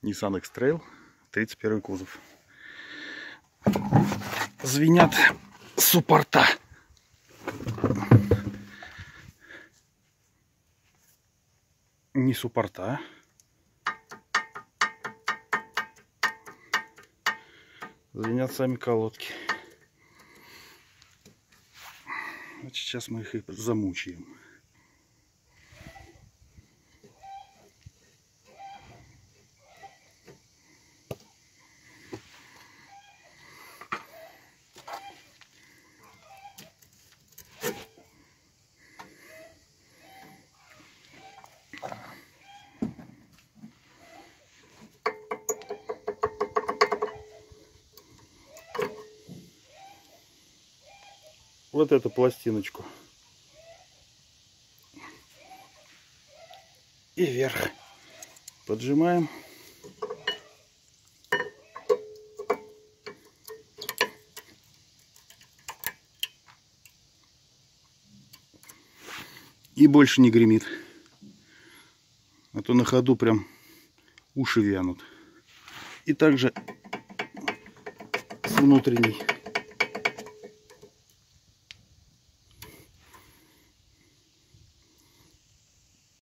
Nissan X-Trail, 31 кузов. Звенят суппорта. Не суппорта. Звенят сами колодки. Вот сейчас мы их и замучаем. Вот эту пластиночку. И вверх. Поджимаем. И больше не гремит. А то на ходу прям уши вянут. И также с внутренней